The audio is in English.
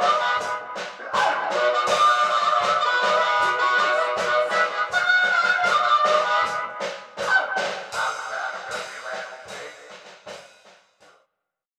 Come on.